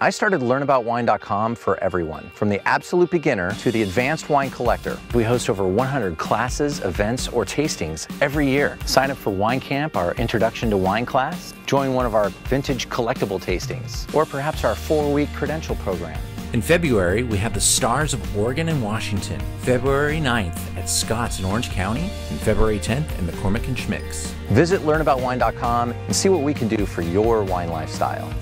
I started learnaboutwine.com for everyone, from the absolute beginner to the advanced wine collector. We host over 100 classes, events, or tastings every year. Sign up for Wine Camp, our introduction to wine class, join one of our vintage collectible tastings, or perhaps our four week credential program. In February, we have the Stars of Oregon and Washington, February 9th at Scotts in Orange County, and February 10th in McCormick and Schmicks. Visit learnaboutwine.com and see what we can do for your wine lifestyle.